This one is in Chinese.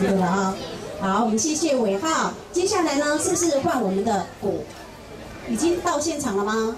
这个啊，好，我们谢谢伟浩。接下来呢，是不是换我们的鼓？已经到现场了吗？